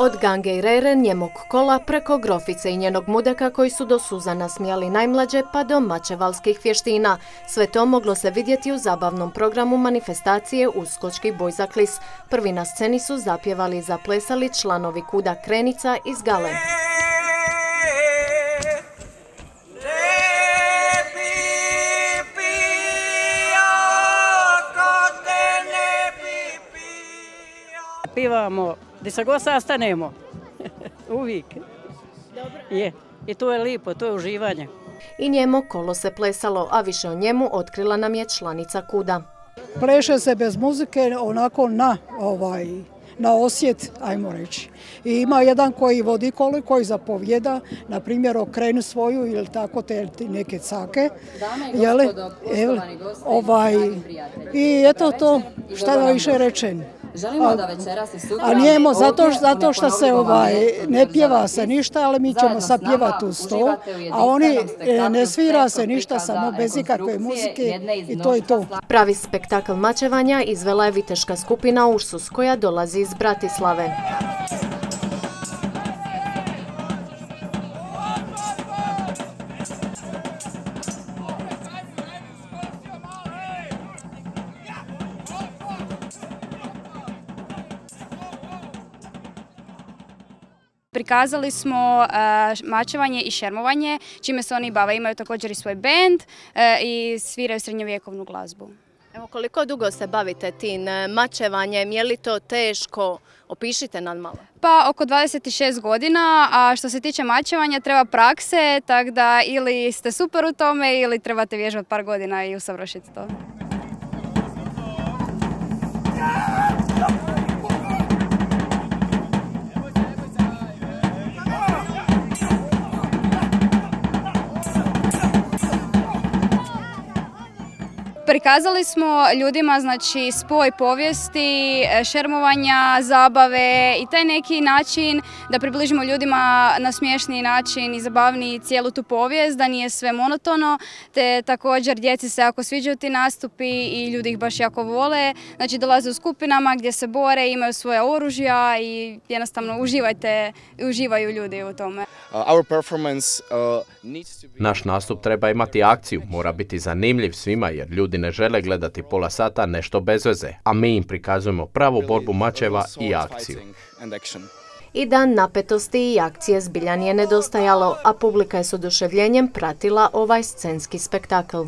Od Gange i Rere, njemog kola, preko Grofice i njenog mudeka koji su do suza nasmijali najmlađe pa do mačevalskih vještina. Sve to moglo se vidjeti u zabavnom programu manifestacije Uskočki boj za klis. Prvi na sceni su zapjevali i zaplesali članovi kuda Krenica iz Gale. Pivamo gdje se god sastanemo. Uvijek. Je. I to je lipo, to je uživanje. I njemo kolo se plesalo, a više o njemu otkrila nam je članica kuda. Pleše se bez muzike onako na ovaj na osjet, ajmo reći. I ima jedan koji vodi kolo, koji zapovjeda, na primjer okrenu svoju ili tako te neke cake. Dame i gospodo, poštovani gosti, ovaj, I eto to, šta da više rečem. Želimo da večeras i sutra A nijemo zato, što se ovaj, ne pjeva se ništa, ali mi ćemo sad pjevati uz to. uživate u A oni ne svira se ništa samo bez ikakve muzike i to je to. Pravi spektakl mačevanja izvela je viteška skupina Ursus koja dolazi iz Bratislave. Prikazali smo e, mačevanje i šermovanje, čime se oni bave. Imaju također i svoj band e, i sviraju srednjovjekovnu glazbu. Evo koliko dugo se bavite tim e, mačevanjem, je li to teško? Opišite nam malo. Pa oko 26 godina, a što se tiče mačevanja treba prakse, tako da ili ste super u tome ili trebate vježbati par godina i usavršiti to. Prikazali smo ljudima znači spoj povijesti, e, šermovanja, zabave i taj neki način da približimo ljudima na smješniji način i zabavniji cijelu tu povijest, da nije sve monotono, te također djeci se jako sviđaju ti nastupi i ljudi ih baš jako vole. Znači dolaze u skupinama gdje se bore, imaju svoje oružja i jednostavno uživajte, uživaju ljudi u tome. Uh, our performance uh, needs to be Naš nastup treba imati akciju, mora biti zanimljiv svima jer ljudi ne žele gledati pola sata nešto bez veze, a mi im prikazujemo pravu borbu mačeva i akciju. I dan napetosti i akcije zbilja nije nedostajalo, a publika je s oduševljenjem pratila ovaj scenski spektakl.